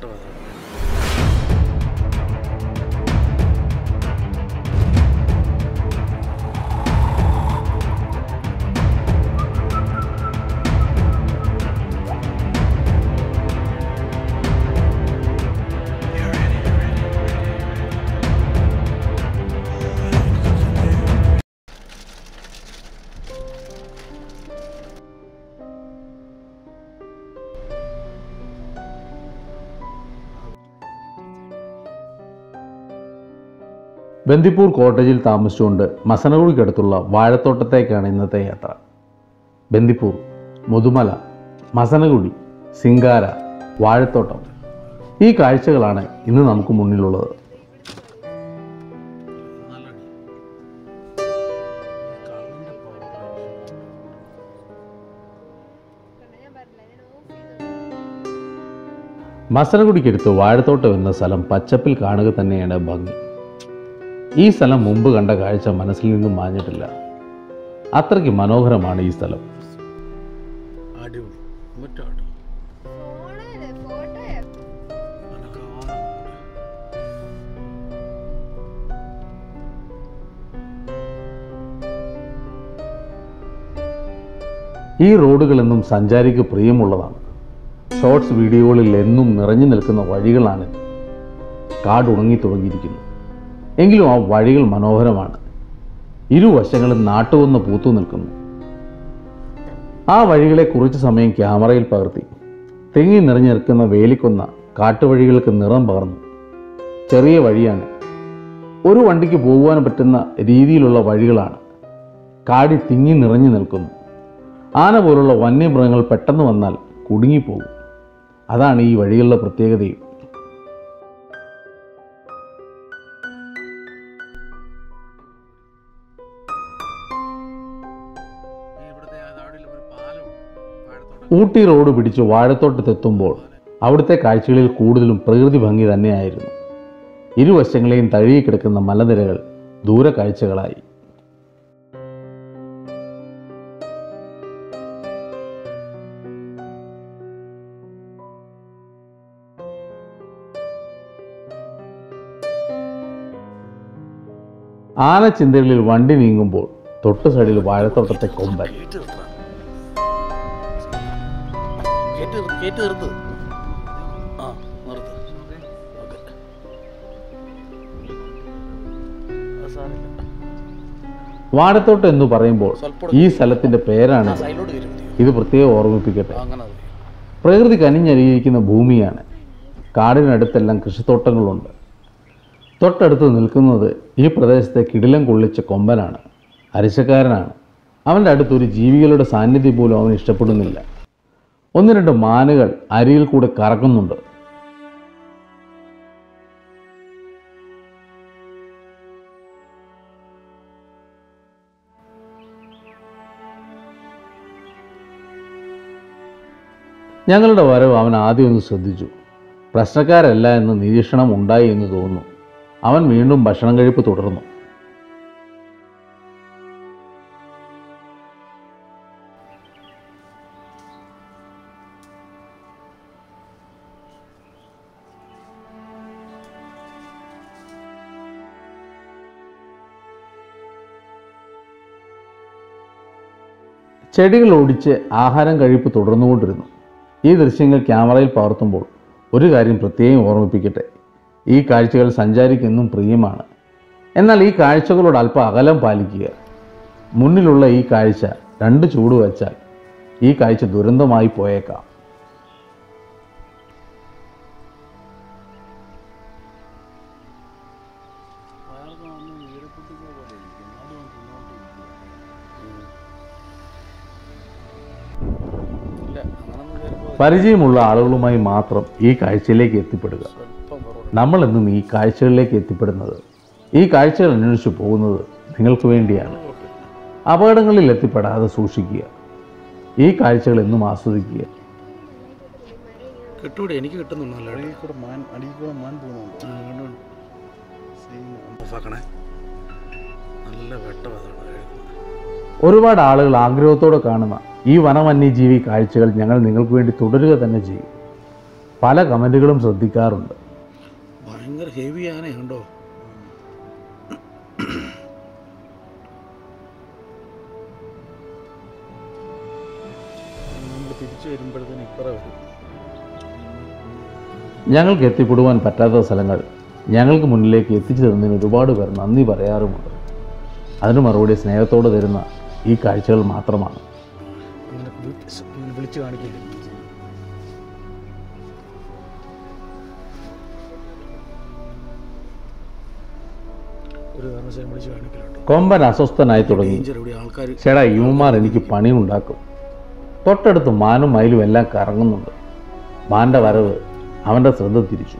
Тоже. ബന്ദിപ്പൂർ കോട്ടേജിൽ താമസിച്ചുകൊണ്ട് മസനഗുഡിക്കടുത്തുള്ള വാഴത്തോട്ടത്തേക്കാണ് ഇന്നത്തെ യാത്ര. ബന്ദിപ്പൂർ മുതുമല മസനഗുഡി സിംഗാര വാഴത്തോട്ടം ഈ കാഴ്ചകളാണ് ഇന്ന് നമുക്ക് മുന്നിലുള്ളത്. മസനഗുഡിക്കടുത്ത് വാഴത്തോട്ടം എന്ന സ്ഥലം പച്ചപ്പിൽ കാണുക തന്നെയാണ് ഭംഗി. ഈ സ്ഥലം മുമ്പ് കണ്ട കാഴ്ച മനസ്സിൽ നിന്നും മാഞ്ഞിട്ടില്ല. അത്രയ്ക്ക് മനോഹരമാണ് ഈ സ്ഥലം. ഈ റോഡുകളെന്നും സഞ്ചാരിക്ക് പ്രിയമുള്ളതാണ്. ഷോർട്സ് വീഡിയോകളിൽ എന്നും നിറഞ്ഞു നിൽക്കുന്ന വഴികളാണ് കാട് ഉണങ്ങി തുടങ്ങിയിരിക്കുന്നു എങ്കിലും ആ വഴികൾ മനോഹരമാണ്. ഇരുവശങ്ങളും നാട്ടുവന്ന് പൂത്തു നിൽക്കുന്നു. ആ വഴികളെ കുറച്ച് സമയം ക്യാമറയിൽ പകർത്തി. തെങ്ങി നിറഞ്ഞു നിൽക്കുന്ന വേലിക്കൊന്ന കാട്ടുവഴികൾക്ക് നിറം പകർന്നു. ചെറിയ വഴിയാണ്. ഒരു വണ്ടിക്ക് പോകുവാൻ പറ്റുന്ന രീതിയിലുള്ള വഴികളാണ്. കാടി തിങ്ങി നിറഞ്ഞു നിൽക്കുന്നു. ആന പോലുള്ള വന്യമൃഗങ്ങൾ പെട്ടെന്ന് വന്നാൽ കുടുങ്ങിപ്പോകും. അതാണ് ഈ വഴികളുടെ പ്രത്യേകതയും. ഊട്ടി റോഡ് പിടിച്ച് വാഴത്തോട്ടത്തെത്തുമ്പോൾ അവിടുത്തെ കാഴ്ചകളിൽ കൂടുതലും പ്രകൃതി ഭംഗി തന്നെയായിരുന്നു. ഇരുവശങ്ങളെയും തഴുകി കിടക്കുന്ന മലനിരകൾ ദൂരക്കാഴ്ചകളായി കാഴ്ചകളായി. ആനച്ചിന്തകളിൽ വണ്ടി നീങ്ങുമ്പോൾ തൊട്ടു സൈഡിൽ വാഴത്തോട്ടത്തെ കൊമ്പൻ. കേട്ട് നിർത്തണം കേട്ട് നിർത്ത്. ആ നിർത്ത് വാഴത്തോട്ടം എന്ന് പറയുമ്പോൾ ഈ സ്ഥലത്തിന്റെ പേരാണ് ഇത് പ്രത്യേകം ഓർമ്മിപ്പിക്കട്ടെ. പ്രകൃതി കനിഞ്ഞരിയിരിക്കുന്ന ഭൂമിയാണ്. കാടിനടുത്തെല്ലാം കൃഷിത്തോട്ടങ്ങളുണ്ട്. തൊട്ടടുത്ത് നിൽക്കുന്നത് ഈ പ്രദേശത്തെ കിടിലം കൊള്ളിച്ച കൊമ്പനാണ്. അരിശക്കാരനാണ്. അവന്റെ അടുത്തൊരു ജീവികളുടെ സാന്നിധ്യം പോലും അവൻ ഇഷ്ടപ്പെടുന്നില്ല. ഒന്ന് രണ്ട് മാനുകൾ അരിയിൽ കൂടെ കറക്കുന്നുണ്ട്. ഞങ്ങളുടെ വരവ് അവൻ ആദ്യം ഒന്ന് ശ്രദ്ധിച്ചു. പ്രശ്നക്കാരല്ല എന്ന് നിരീക്ഷണം ഉണ്ടായി എന്ന് തോന്നുന്നു. അവൻ വീണ്ടും ഭക്ഷണം കഴിപ്പ് തുടർന്നു. ചെടികൾ ഓടിച്ച് ആഹാരം കഴിപ്പ് തുടർന്നുകൊണ്ടിരുന്നു. ഈ ദൃശ്യങ്ങൾ ക്യാമറയിൽ പകർത്തുമ്പോൾ ഒരു കാര്യം പ്രത്യേകം ഓർമ്മിപ്പിക്കട്ടെ. ഈ കാഴ്ചകൾ സഞ്ചാരിക്കെന്നും പ്രിയമാണ്. എന്നാൽ ഈ കാഴ്ചകളോട് അല്പം അകലം പാലിക്കുക. മുന്നിലുള്ള ഈ കാഴ്ച രണ്ട് ചൂട് വച്ചാൽ ഈ കാഴ്ച ദുരന്തമായി പോയേക്കാം. പരിചയമുള്ള ആളുകളുമായി മാത്രം ഈ കാഴ്ചയിലേക്ക് എത്തിപ്പെടുക. നമ്മൾ എന്നും ഈ കാഴ്ചകളിലേക്ക് എത്തിപ്പെടുന്നത്. ഈ കാഴ്ചകൾ അന്വേഷിച്ചു പോകുന്നത് നിങ്ങൾക്ക് വേണ്ടിയാണ്. അപകടങ്ങളിൽ എത്തിപ്പെടാതെ സൂക്ഷിക്കുക. ഈ കാഴ്ചകൾ എന്നും ആസ്വദിക്കുക. കിട്ടൂടെ? എനിക്ക് കിട്ടുന്നുണ്ടല്ലോ അടിയിൽ കൂടെ മാൻ അടിയിൽ കൂടെ മാൻ പോകുന്നുണ്ട്. ഓഫാക്കണേ. നല്ല വെട്ടം ഒരുപാട് ആളുകൾ ആഗ്രഹത്തോടെ കാണുന്ന ഈ വനവന്യജീവി കാഴ്ചകൾ ഞങ്ങൾ നിങ്ങൾക്ക് വേണ്ടി തുടരുക തന്നെ ചെയ്യും. പല കമന്റുകളും ശ്രദ്ധിക്കാറുണ്ട്. ഭയങ്കര ഹെവി ആനയുണ്ടോ നമ്മൾ തിരിച്ചു വരുമ്പോഴത്തേന് ഇപ്പറ വരും. ഞങ്ങൾക്ക് എത്തിപ്പെടുവാൻ പറ്റാത്ത സ്ഥലങ്ങൾ ഞങ്ങൾക്ക് മുന്നിലേക്ക് എത്തിച്ചു തന്നതിന് ഒരുപാട് പേർ നന്ദി പറയാറുമുണ്ട്. അതിന് മറുപടി സ്നേഹത്തോടെ തരുന്ന ഈ കാഴ്ചകൾ മാത്രമാണ്. വിളിച്ച് വിളിച്ച് കൊമ്പൻ അസ്വസ്ഥനായി തുടങ്ങി. ചേടാ യുവമാർ എനിക്ക് പണി ഉണ്ടാക്കും തൊട്ടടുത്ത് മാനും മയിലും എല്ലാം കറങ്ങുന്നുണ്ട്. മാന്റെ വരവ് അവന്റെ ശ്രദ്ധ തിരിച്ചു.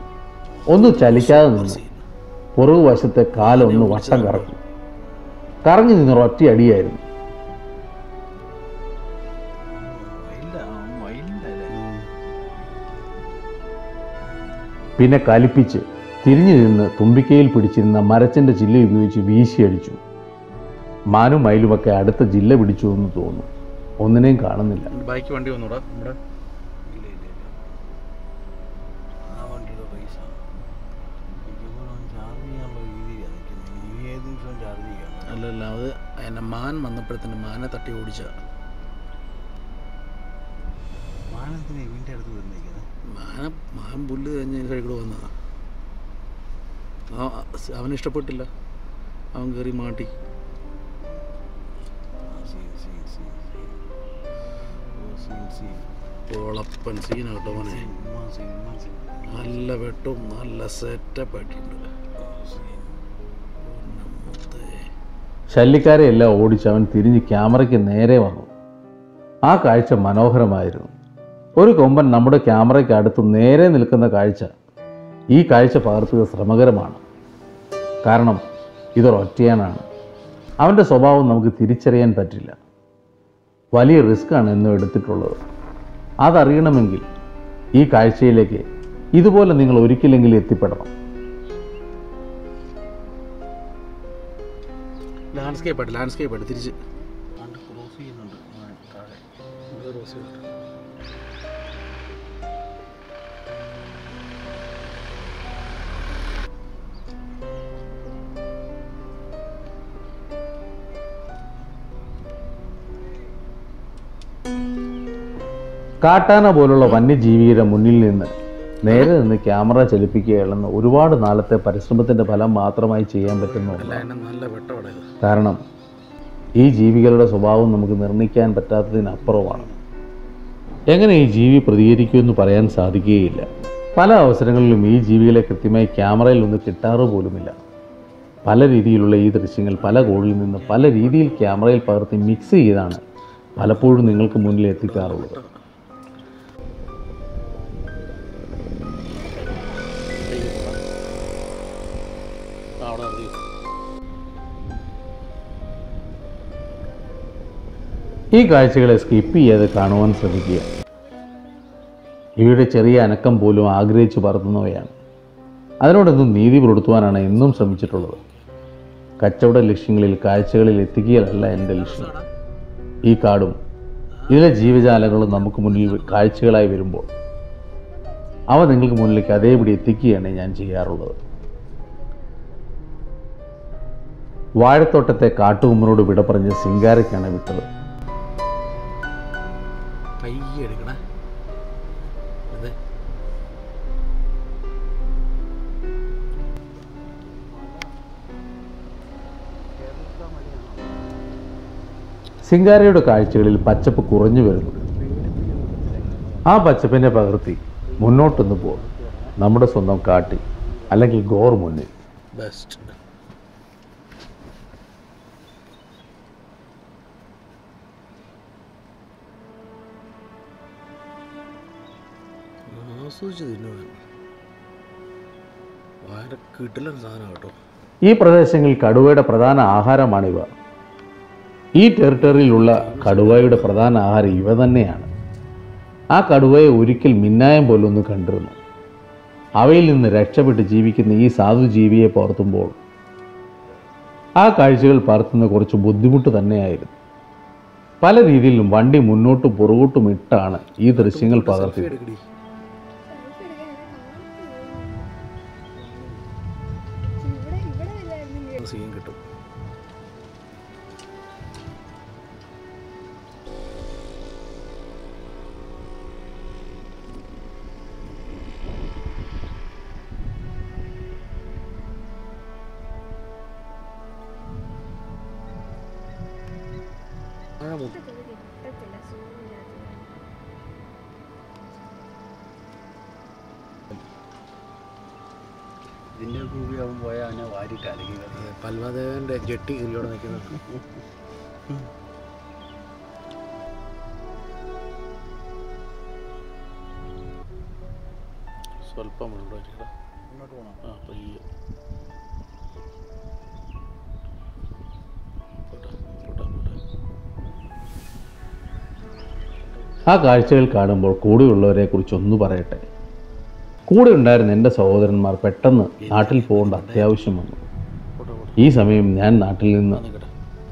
ഒന്ന് ചലിക്കാതെ നിന്നു പുറകുവശത്തെ കാലൊന്ന് വട്ടം കറക്കി. കറങ്ങി നിന്നൊരു ഒറ്റ പിന്നെ കലിപ്പിച്ച് തിരിഞ്ഞു നിന്ന് തുമ്പിക്കയിൽ പിടിച്ചിരുന്ന മരച്ചിന്റെ ജില്ല ഉപയോഗിച്ച് വീശിയടിച്ചു. മാനും മയിലുമൊക്കെ അടുത്ത ജില്ല പിടിച്ചു എന്ന് തോന്നുന്നു. ഒന്നിനെയും കാണുന്നില്ല. ബൈക്ക് വണ്ടി വന്നൂടാ നമ്മുടെ? അല്ലല്ല അത് എന്നെ മാൻ വന്നപ്പോഴത്തേന് മാനെ തട്ടി ഓടിച്ച. മാനത്തിന് വീണ്ടും അടുത്ത് വന്നിരിക്കുന്നത് മാന മാൻ പുല്ല് കഴിഞ്ഞ് സൈഡിൽ വന്നതാണ് ആ അവന് ഇഷ്ടപ്പെട്ടില്ല. അവൻ കയറി മാട്ടി. പൊളപ്പൻ സീന കേട്ടോ മോനെ നല്ല വെട്ടും നല്ല സെറ്റപ്പ് ആയിട്ടുണ്ട്. ശല്യക്കാരെ എല്ലാം ഓടിച്ച് അവൻ തിരിഞ്ഞ് ക്യാമറയ്ക്ക് നേരെ വന്നു. ആ കാഴ്ച മനോഹരമായിരുന്നു. ഒരു കൊമ്പൻ നമ്മുടെ ക്യാമറയ്ക്ക് അടുത്ത് നേരെ നിൽക്കുന്ന കാഴ്ച ഈ കാഴ്ച പകർത്തുക ശ്രമകരമാണ്. കാരണം ഇതൊരൊറ്റയാനാണ് അവന്റെ സ്വഭാവം നമുക്ക് തിരിച്ചറിയാൻ പറ്റില്ല. വലിയ റിസ്ക്കാണ് എന്നും എടുത്തിട്ടുള്ളത്. അതറിയണമെങ്കിൽ ഈ കാഴ്ചയിലേക്ക് ഇതുപോലെ നിങ്ങൾ ഒരിക്കലെങ്കിലും എത്തിപ്പെടണം. ലാൻഡ്സ്കേപ്പ് ആയിട്ട് ലാൻഡ്സ്കേപ്പ് ആയിട്ട് തിരിച്ച്. കണ്ട് ക്രോസ് ചെയ്യുന്നുണ്ട്. താഴെ. ഇവിടെ ക്രോസ് കാട്ടാന പോലുള്ള വന്യജീവിയുടെ മുന്നിൽ നിന്ന് നേരെ നിന്ന് ക്യാമറ ചലിപ്പിക്കുകയാണെന്ന് ഒരുപാട് നാളത്തെ പരിശ്രമത്തിന്റെ ഫലം മാത്രമായി ചെയ്യാൻ പറ്റുന്നു. കാരണം ഈ ജീവികളുടെ സ്വഭാവം നമുക്ക് നിർണയിക്കാൻ പറ്റാത്തതിനപ്പുറമാണ്. എങ്ങനെ ഈ ജീവി പ്രതികരിക്കുമെന്ന് പറയാൻ സാധിക്കുകയില്ല. പല അവസരങ്ങളിലും ഈ ജീവികളെ കൃത്യമായി ക്യാമറയിൽ ഒന്ന് കിട്ടാറ് പോലുമില്ല. പല രീതിയിലുള്ള ഈ ദൃശ്യങ്ങൾ പല കോണിൽ നിന്ന് പല രീതിയിൽ ക്യാമറയിൽ പകർത്തി മിക്സ് ചെയ്താണ് പലപ്പോഴും നിങ്ങൾക്ക് മുന്നിൽ എത്തിക്കാറുള്ളത്. ഈ കാഴ്ചകളെ സ്കിപ്പ് ചെയ്യാതെ കാണുവാൻ ശ്രമിക്കുക. ഇവയുടെ ചെറിയ അനക്കം പോലും ആഗ്രഹിച്ചു പറത്തുന്നവയാണ് അതിനോടൊന്നും നീതി പുലർത്തുവാനാണ് എന്നും ശ്രമിച്ചിട്ടുള്ളത്. കച്ചവട ലക്ഷ്യങ്ങളിൽ കാഴ്ചകളിൽ എത്തിക്കുകയല്ല എന്റെ ലക്ഷ്യം. ഈ കാടും ഇതിലെ ജീവജാലങ്ങളും നമുക്ക് മുന്നിൽ കാഴ്ചകളായി വരുമ്പോൾ അവ നിങ്ങൾക്ക് മുന്നിലേക്ക് അതേപടി എത്തിക്കുകയാണ് ഞാൻ ചെയ്യാറുള്ളത്. വാഴത്തോട്ടത്തെ കാട്ടുകുമ്മനോട് വിട പറഞ്ഞ് സിംഗാരയ്ക്കാണ് വിട്ടത്. സിംഗാരയുടെ കാഴ്ചകളിൽ പച്ചപ്പ് കുറഞ്ഞു വരുന്നു. ആ പച്ചപ്പിനെ പകർത്തി മുന്നോട്ടൊന്ന് പോകും നമ്മുടെ സ്വന്തം കാട്ടി അല്ലെങ്കിൽ ഗോർ മുന്നിൽ. ബെസ്റ്റ് ആസ്വദിച്ച് തിന്നുവാൻ ഭയങ്കര കിട്ടില്ല സാധനം കേട്ടോ. ഈ പ്രദേശങ്ങളിൽ കടുവയുടെ പ്രധാന ആഹാരമാണിവ. ഈ ടെറിട്ടറിയിലുള്ള കടുവയുടെ പ്രധാന ആഹാരം ഇവ തന്നെയാണ്. ആ കടുവയെ ഒരിക്കൽ മിന്നായം പോലൊന്ന് കണ്ടിരുന്നു. അവയിൽ നിന്ന് രക്ഷപ്പെട്ട് ജീവിക്കുന്ന ഈ സാധു ജീവിയെ പകർത്തുമ്പോൾ ആ കാഴ്ചകൾ പകർത്തുന്ന കുറച്ച് ബുദ്ധിമുട്ട് തന്നെയായിരുന്നു. പല രീതിയിലും വണ്ടി മുന്നോട്ടും പുറകോട്ടും ഇട്ടാണ് ഈ ദൃശ്യങ്ങൾ പകർത്തിയത്. അവൻ പോയാൽ അവനെ വാരി കലകി പൽമദേവന്റെ ജെട്ടി ഇതിലൂടെ നിൽക്കുന്നത്. സ്വല്പം ഒഴിക്കണം ഇങ്ങോട്ട് പോകണം ആ പയ്യെ. ആ കാഴ്ചകൾ കാണുമ്പോൾ കൂടെയുള്ളവരെ കുറിച്ച് ഒന്ന് പറയട്ടെ. കൂടെ ഉണ്ടായിരുന്ന എന്റെ സഹോദരന്മാർ പെട്ടെന്ന് നാട്ടിൽ പോകേണ്ട അത്യാവശ്യം വന്നു. ഈ സമയം ഞാൻ നാട്ടിൽ നിന്ന്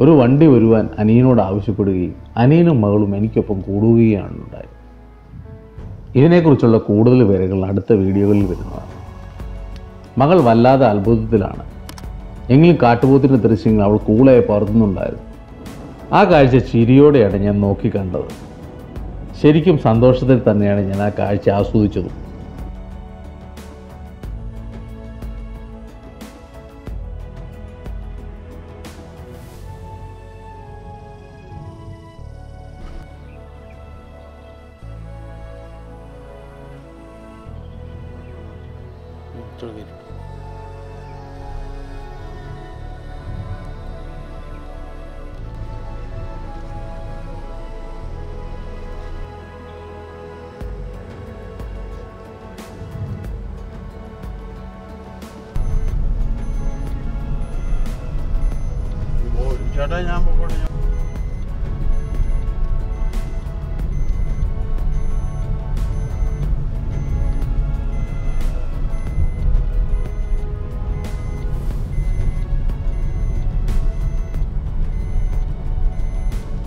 ഒരു വണ്ടി വരുവാൻ അനിയനോട് ആവശ്യപ്പെടുകയും അനിയനും മകളും എനിക്കൊപ്പം കൂടുകയാണ് ഉണ്ടായത്. ഇതിനെക്കുറിച്ചുള്ള കൂടുതൽ വിവരങ്ങൾ അടുത്ത വീഡിയോകളിൽ വരുന്നതാണ്. മകൾ വല്ലാതെ അത്ഭുതത്തിലാണ്. എങ്കിലും കാട്ടുപോത്തിന്റെ ദൃശ്യങ്ങൾ അവൾ കൂളായി പറത്തുന്നുണ്ടായിരുന്നു ആ കാഴ്ച ചിരിയോടെയാണ് ഞാൻ നോക്കിക്കണ്ടത് ശരിക്കും സന്തോഷത്തിൽ തന്നെയാണ് ഞാൻ ആ കാഴ്ച ആസ്വദിച്ചതും. ഇത്ര കയറി ചേട്ടാ ഞാൻ പോകട്ടെ ഞാൻ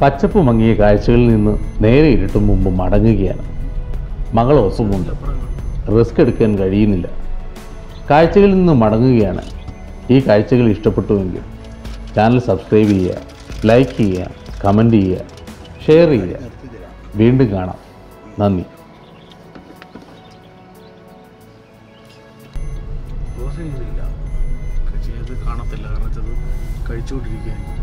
പച്ചപ്പ് മങ്ങിയ കാഴ്ചകളിൽ നിന്ന് നേരെ ഇരുട്ടും മുമ്പ് മടങ്ങുകയാണ്. മകൾ ഒപ്പമുണ്ട് റിസ്ക് എടുക്കാൻ കഴിയുന്നില്ല. കാഴ്ചകളിൽ നിന്ന് മടങ്ങുകയാണ്. ഈ കാഴ്ചകൾ ഇഷ്ടപ്പെട്ടുവെങ്കിൽ ചാനൽ സബ്സ്ക്രൈബ് ചെയ്യുക ലൈക്ക് ചെയ്യുക കമന്റ് ചെയ്യുക ഷെയർ ചെയ്യുക. വീണ്ടും കാണാം. നന്ദി. ചെയ്ത് കാണത്തില്ല. കാരണം വെച്ചത് കഴിച്ചുകൊണ്ടിരിക്കുകയായിരിക്കും